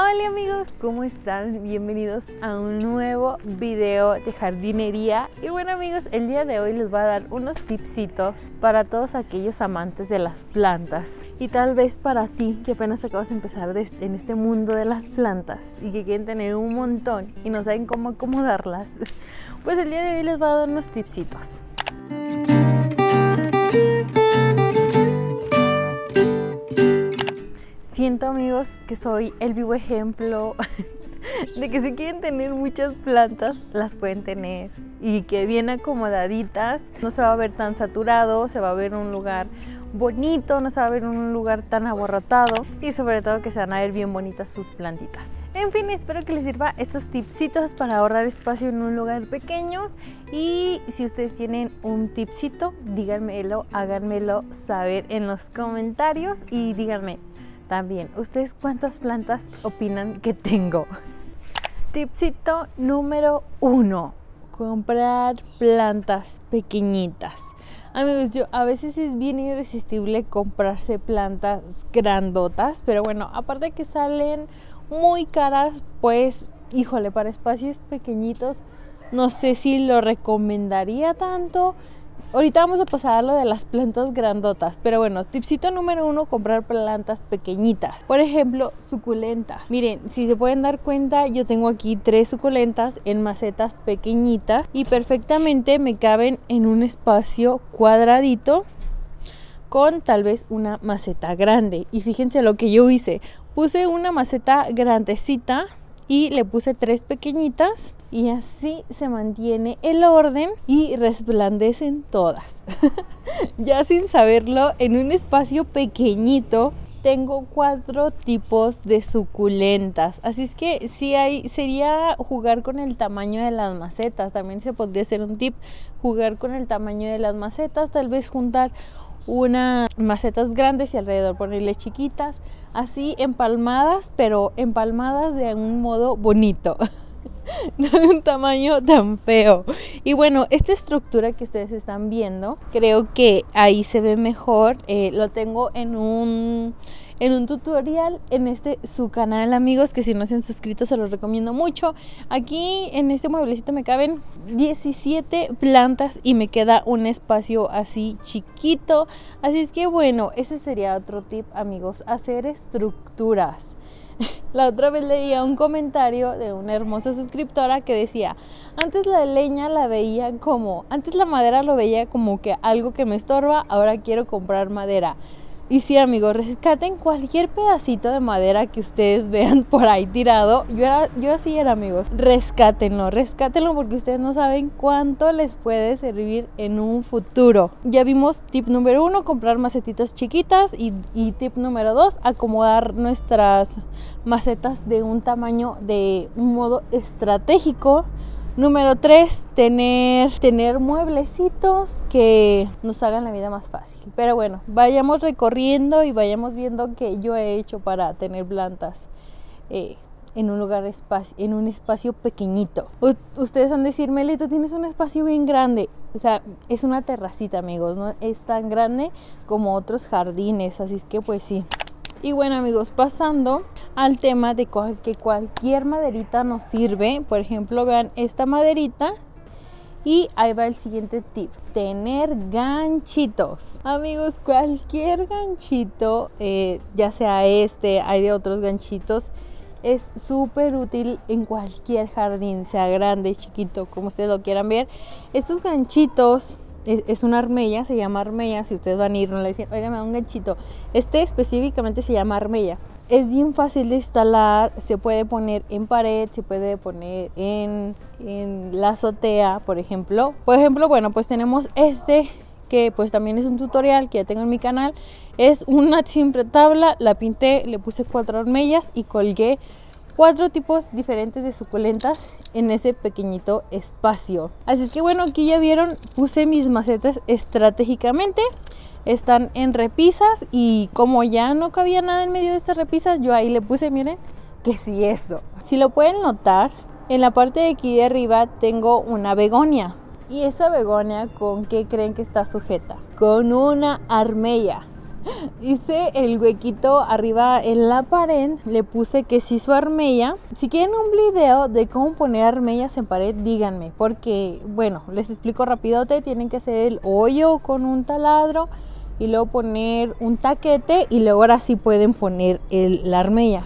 Hola amigos, ¿cómo están? Bienvenidos a un nuevo video de jardinería. Y bueno amigos, el día de hoy les voy a dar unos tipsitos para todos aquellos amantes de las plantas. Y tal vez para ti que apenas acabas de empezar en este mundo de las plantas y que quieren tener un montón y no saben cómo acomodarlas. Pues el día de hoy les voy a dar unos tipsitos. Siento amigos que soy el vivo ejemplo de que si quieren tener muchas plantas las pueden tener y que bien acomodaditas no se va a ver tan saturado, se va a ver un lugar bonito, no se va a ver un lugar tan aborrotado y sobre todo que se van a ver bien bonitas sus plantitas. En fin, espero que les sirva estos tipsitos para ahorrar espacio en un lugar pequeño y si ustedes tienen un tipsito, díganmelo, háganmelo saber en los comentarios y díganme, también, ¿ustedes cuántas plantas opinan que tengo? Tipsito número uno, comprar plantas pequeñitas. Amigos, yo a veces es bien irresistible comprarse plantas grandotas, pero bueno, aparte que salen muy caras, pues, híjole, para espacios pequeñitos, no sé si lo recomendaría tanto Ahorita vamos a pasar a lo de las plantas grandotas, pero bueno, tipsito número uno, comprar plantas pequeñitas. Por ejemplo, suculentas. Miren, si se pueden dar cuenta, yo tengo aquí tres suculentas en macetas pequeñitas y perfectamente me caben en un espacio cuadradito con tal vez una maceta grande. Y fíjense lo que yo hice. Puse una maceta grandecita y le puse tres pequeñitas y así se mantiene el orden y resplandecen todas. ya sin saberlo, en un espacio pequeñito tengo cuatro tipos de suculentas. Así es que si hay, sería jugar con el tamaño de las macetas. También se podría hacer un tip, jugar con el tamaño de las macetas. Tal vez juntar unas macetas grandes y alrededor ponerle chiquitas. Así empalmadas, pero empalmadas de un modo bonito. no de un tamaño tan feo. Y bueno, esta estructura que ustedes están viendo, creo que ahí se ve mejor. Eh, lo tengo en un en un tutorial en este su canal amigos que si no se han suscrito se los recomiendo mucho. Aquí en este mueblecito me caben 17 plantas y me queda un espacio así chiquito. Así es que bueno ese sería otro tip amigos hacer estructuras. La otra vez leía un comentario de una hermosa suscriptora que decía, antes la leña la veía como, antes la madera lo veía como que algo que me estorba, ahora quiero comprar madera. Y sí, amigos, rescaten cualquier pedacito de madera que ustedes vean por ahí tirado. Yo, era, yo así era, amigos. Rescátenlo, rescátenlo porque ustedes no saben cuánto les puede servir en un futuro. Ya vimos tip número uno, comprar macetitas chiquitas. Y, y tip número dos, acomodar nuestras macetas de un tamaño de un modo estratégico Número tres, tener, tener mueblecitos que nos hagan la vida más fácil. Pero bueno, vayamos recorriendo y vayamos viendo qué yo he hecho para tener plantas eh, en un lugar espacio, en un espacio pequeñito. ustedes han de decir, Meli, tú tienes un espacio bien grande. O sea, es una terracita, amigos, no es tan grande como otros jardines, así es que pues sí. Y bueno amigos, pasando al tema de que cualquier maderita nos sirve. Por ejemplo, vean esta maderita. Y ahí va el siguiente tip, tener ganchitos. Amigos, cualquier ganchito, eh, ya sea este, hay de otros ganchitos, es súper útil en cualquier jardín, sea grande, chiquito, como ustedes lo quieran ver. Estos ganchitos es, una armella, se llama armella. Si ustedes van a ir, no le dicen, oiga, me da un ganchito. Este específicamente se llama armella. Es bien fácil de instalar, se puede poner en pared, se puede poner en, en la azotea, por ejemplo. Por ejemplo, bueno, pues tenemos este que pues también es un tutorial que ya tengo en mi canal. Es una simple tabla, la pinté, le puse cuatro armellas y colgué cuatro tipos diferentes de suculentas en ese pequeñito espacio. Así es que bueno, aquí ya vieron, puse mis macetas estratégicamente. Están en repisas y como ya no cabía nada en medio de estas repisas, yo ahí le puse, miren, que sí eso. Si lo pueden notar, en la parte de aquí de arriba tengo una begonia. ¿Y esa begonia con qué creen que está sujeta? Con una armella. Hice el huequito arriba en la pared, le puse que si su armella. Si quieren un video de cómo poner armellas en pared, díganme, porque bueno, les explico rapidote, tienen que hacer el hoyo con un taladro y luego poner un taquete y luego ahora sí pueden poner el, la armella.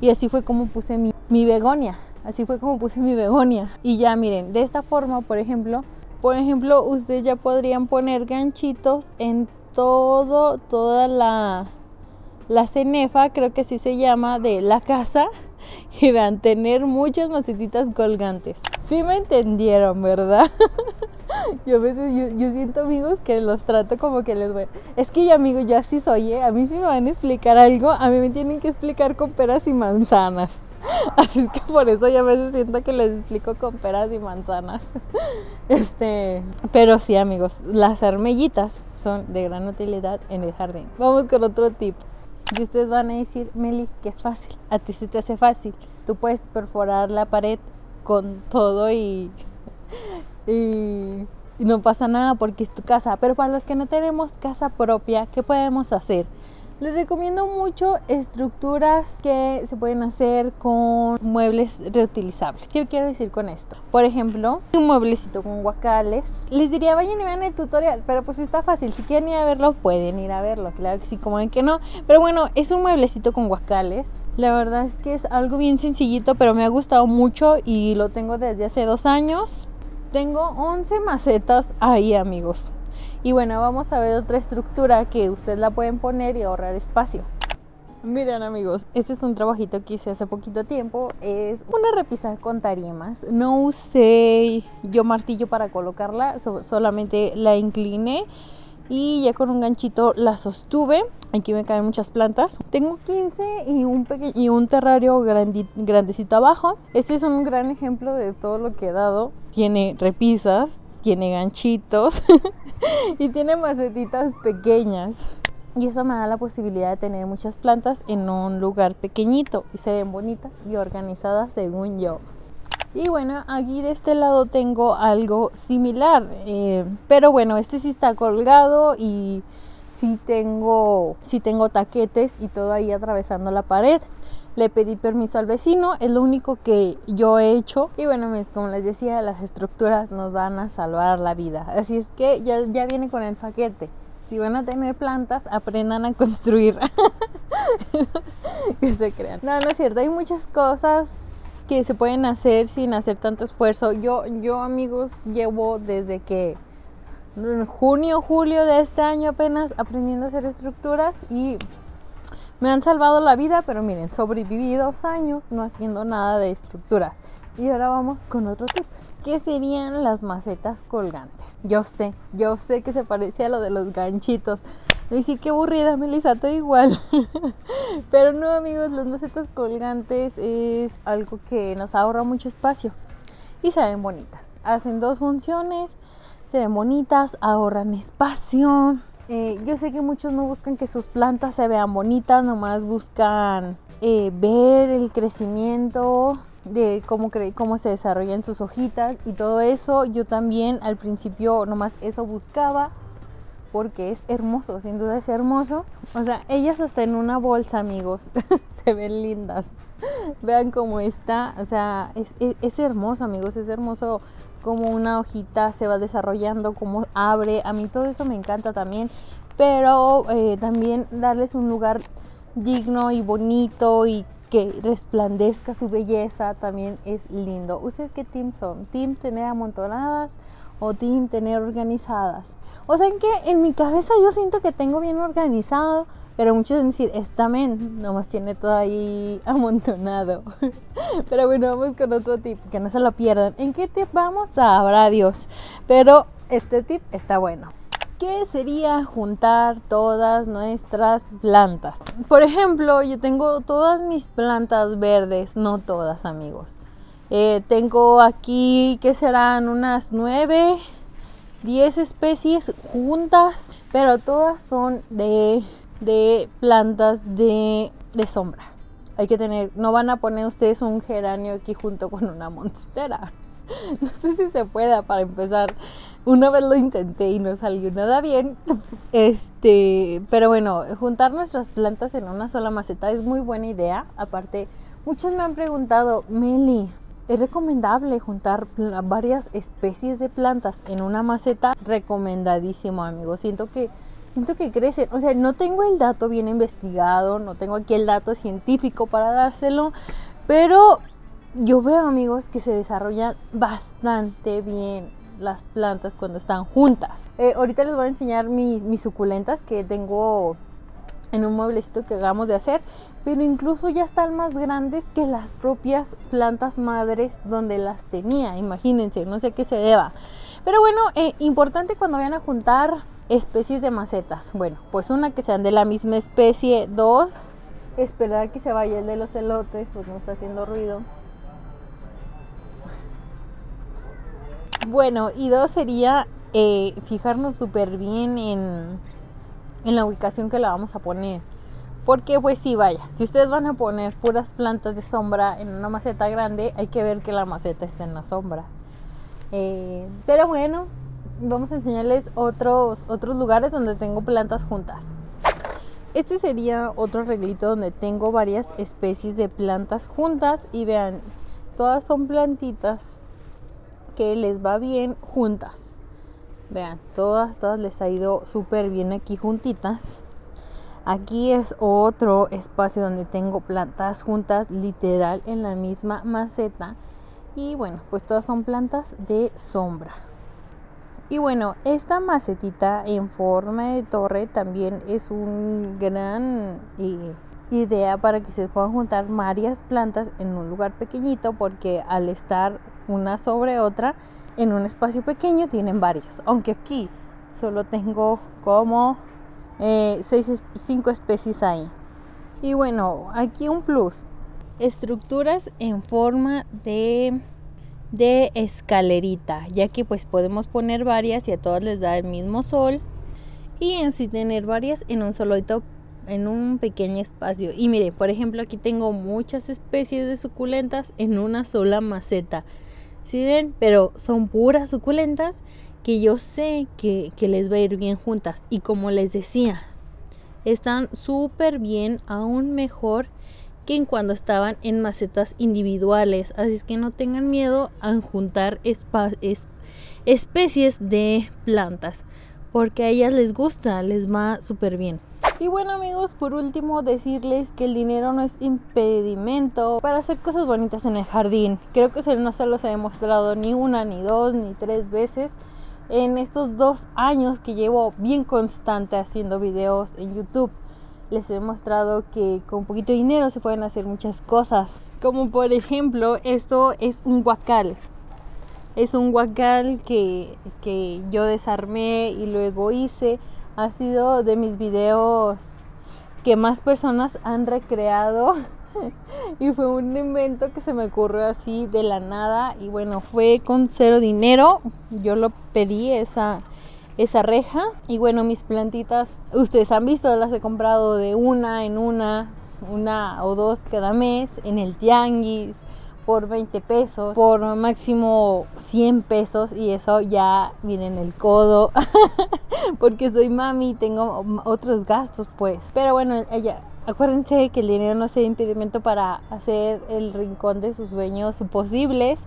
Y así fue como puse mi, mi begonia. Así fue como puse mi begonia. Y ya miren, de esta forma, por ejemplo, por ejemplo, ustedes ya podrían poner ganchitos en todo, toda la, la cenefa, creo que así se llama, de la casa. Y vean, tener muchas macetitas colgantes. Sí me entendieron, ¿verdad? yo a veces, yo, siento amigos que los trato como que les voy. Es que ya amigos, yo así soy, ¿eh? A mí si me van a explicar algo, a mí me tienen que explicar con peras y manzanas. Así es que por eso ya a veces siento que les explico con peras y manzanas. Este, pero sí, amigos, las armellitas son de gran utilidad en el jardín. Vamos con otro tip. Y ustedes van a decir, Meli, qué fácil. A ti se te hace fácil. Tú puedes perforar la pared con todo y, y, y no pasa nada porque es tu casa. Pero para los que no tenemos casa propia, ¿qué podemos hacer? Les recomiendo mucho estructuras que se pueden hacer con muebles reutilizables. ¿Qué quiero decir con esto? Por ejemplo, un mueblecito con guacales. Les diría vayan y vean el tutorial, pero pues está fácil. Si quieren ir a verlo, pueden ir a verlo. Claro que sí, como ven que no. Pero bueno, es un mueblecito con guacales. La verdad es que es algo bien sencillito, pero me ha gustado mucho y lo tengo desde hace dos años. Tengo 11 macetas ahí, amigos. Y bueno, vamos a ver otra estructura que ustedes la pueden poner y ahorrar espacio. Miren amigos, este es un trabajito que hice hace poquito tiempo. Es una repisa con tarimas. No usé yo martillo para colocarla, solamente la incliné y ya con un ganchito la sostuve. Aquí me caen muchas plantas. Tengo 15 y un, y un terrario grandecito abajo. Este es un gran ejemplo de todo lo que he dado. Tiene repisas, tiene ganchitos y tiene macetitas pequeñas. Y eso me da la posibilidad de tener muchas plantas en un lugar pequeñito y se ven bonitas y organizadas según yo. Y bueno, aquí de este lado tengo algo similar, eh, pero bueno, este sí está colgado y sí tengo, sí tengo taquetes y todo ahí atravesando la pared le pedí permiso al vecino, es lo único que yo he hecho. Y bueno, como les decía, las estructuras nos van a salvar la vida. Así es que ya, ya viene con el paquete. Si van a tener plantas, aprendan a construir. que se crean. No, no es cierto, hay muchas cosas que se pueden hacer sin hacer tanto esfuerzo. Yo, yo amigos, llevo desde que en junio, julio de este año apenas aprendiendo a hacer estructuras y me han salvado la vida, pero miren, sobreviví dos años no haciendo nada de estructuras. Y ahora vamos con otro tip, que serían las macetas colgantes. Yo sé, yo sé que se parece a lo de los ganchitos. Y sí, qué aburrida, Melissa, todo igual. Pero no, amigos, las macetas colgantes es algo que nos ahorra mucho espacio y se ven bonitas. Hacen dos funciones, se ven bonitas, ahorran espacio eh, yo sé que muchos no buscan que sus plantas se vean bonitas, nomás buscan eh, ver el crecimiento de cómo, cómo se desarrollan sus hojitas y todo eso. Yo también al principio nomás eso buscaba porque es hermoso, sin duda es hermoso. O sea, ellas hasta en una bolsa, amigos, se ven lindas. Vean cómo está, o sea, es, es hermoso, amigos, es hermoso cómo una hojita se va desarrollando, cómo abre. A mí todo eso me encanta también, pero eh, también darles un lugar digno y bonito y que resplandezca su belleza también es lindo. ¿Ustedes qué team son? ¿Team tener amontonadas o team tener organizadas? O sea, que en mi cabeza yo siento que tengo bien organizado, pero muchos dicen decir, esta men nomás tiene todo ahí amontonado. Pero bueno, vamos con otro tip, que no se lo pierdan. ¿En qué tip vamos? Sabrá Dios. Pero este tip está bueno. ¿Qué sería juntar todas nuestras plantas? Por ejemplo, yo tengo todas mis plantas verdes, no todas amigos. Eh, tengo aquí que serán unas 9, 10 especies juntas, pero todas son de de plantas de, sombra. Hay que tener, no van a poner ustedes un geranio aquí junto con una monstera. no sé si se pueda para empezar. Una vez lo intenté y no salió nada bien. Este, pero bueno, juntar nuestras plantas en una sola maceta es muy buena idea. Aparte, muchos me han preguntado, Meli, ¿es recomendable juntar varias especies de plantas en una maceta? Recomendadísimo, amigos. Siento que siento que crecen. O sea, no tengo el dato bien investigado, no tengo aquí el dato científico para dárselo, pero yo veo amigos que se desarrollan bastante bien las plantas cuando están juntas. Eh, ahorita les voy a enseñar mis, suculentas que tengo en un mueblecito que acabamos de hacer, pero incluso ya están más grandes que las propias plantas madres donde las tenía, imagínense, no sé qué se deba. Pero bueno, eh, importante cuando vayan a juntar especies de macetas. Bueno, pues una que sean de la misma especie, dos, esperar que se vaya el de los elotes, pues no está haciendo ruido. Bueno, y dos sería eh, fijarnos súper bien en, en la ubicación que la vamos a poner. Porque pues sí, vaya, si ustedes van a poner puras plantas de sombra en una maceta grande, hay que ver que la maceta esté en la sombra. Eh, pero bueno, vamos a enseñarles otros, otros lugares donde tengo plantas juntas. Este sería otro arreglito donde tengo varias especies de plantas juntas y vean, todas son plantitas que les va bien juntas. Vean, todas, todas les ha ido súper bien aquí juntitas. Aquí es otro espacio donde tengo plantas juntas, literal en la misma maceta. Y bueno, pues todas son plantas de sombra. Y bueno, esta macetita en forma de torre también es un gran eh, idea para que se puedan juntar varias plantas en un lugar pequeñito porque al estar una sobre otra en un espacio pequeño tienen varias. Aunque aquí solo tengo como eh, seis, cinco especies ahí. Y bueno, aquí un plus. Estructuras en forma de de escalerita, ya que pues podemos poner varias y a todas les da el mismo sol y en sí tener varias en un solo en un pequeño espacio. Y mire, por ejemplo, aquí tengo muchas especies de suculentas en una sola maceta. ¿Sí ven? Pero son puras suculentas que yo sé que, que les va a ir bien juntas. Y como les decía, están súper bien, aún mejor que en cuando estaban en macetas individuales. Así es que no tengan miedo a juntar especies de plantas, porque a ellas les gusta, les va súper bien. Y bueno amigos, por último decirles que el dinero no es impedimento para hacer cosas bonitas en el jardín. Creo que no se los he demostrado ni una, ni dos, ni tres veces en estos dos años que llevo bien constante haciendo videos en YouTube les he mostrado que con poquito dinero se pueden hacer muchas cosas. Como por ejemplo, esto es un guacal. Es un guacal que, que yo desarmé y luego hice. Ha sido de mis videos que más personas han recreado. y fue un invento que se me ocurrió así de la nada. Y bueno, fue con cero dinero. Yo lo pedí esa, esa reja. Y bueno, mis plantitas, ustedes han visto, las he comprado de una en una, una o dos cada mes en el tianguis por 20 pesos, por máximo 100 pesos y eso ya miren el codo porque soy mami y tengo otros gastos pues. Pero bueno, ella acuérdense que el dinero no sea impedimento para hacer el rincón de sus sueños posibles.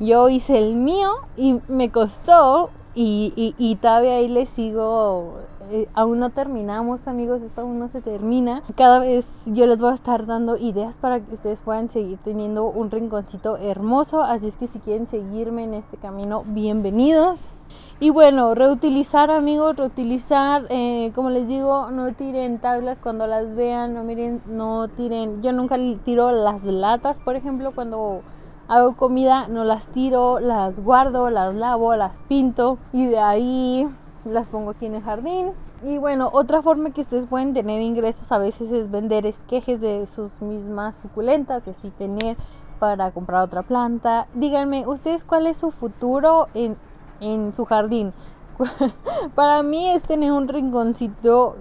Yo hice el mío y me costó y, y, todavía ahí les sigo, eh, aún no terminamos amigos, esto aún no se termina. Cada vez yo les voy a estar dando ideas para que ustedes puedan seguir teniendo un rinconcito hermoso, así es que si quieren seguirme en este camino, bienvenidos. Y bueno, reutilizar amigos, reutilizar, eh, como les digo, no tiren tablas cuando las vean, no miren, no tiren, yo nunca tiro las latas, por ejemplo, cuando hago comida, no las tiro, las guardo, las lavo, las pinto y de ahí las pongo aquí en el jardín. Y bueno, otra forma que ustedes pueden tener ingresos a veces es vender esquejes de sus mismas suculentas y así tener para comprar otra planta. Díganme, ¿ustedes cuál es su futuro en, en su jardín? para mí es tener un rinconcito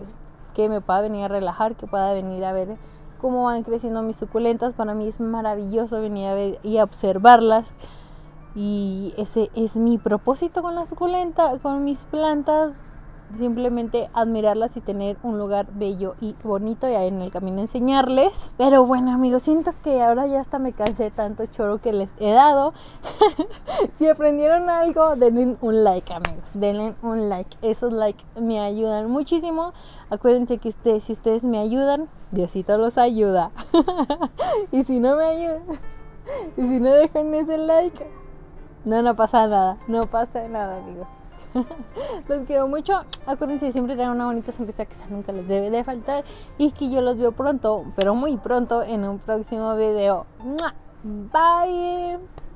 que me pueda venir a relajar, que pueda venir a ver cómo van creciendo mis suculentas. Para mí es maravilloso venir a ver y observarlas. Y ese es mi propósito con las suculentas, con mis plantas simplemente admirarlas y tener un lugar bello y bonito y ahí en el camino enseñarles. Pero bueno amigos, siento que ahora ya hasta me cansé tanto choro que les he dado. si aprendieron algo, denle un like amigos, denle un like. Esos likes me ayudan muchísimo. Acuérdense que ustedes, si ustedes me ayudan, Diosito los ayuda. y si no me ayudan, y si no dejan ese like, no, no pasa nada, no pasa nada amigos. los quiero mucho. Acuérdense siempre tener una bonita sonrisa que nunca les debe de faltar. Y que yo los veo pronto, pero muy pronto, en un próximo video. Bye.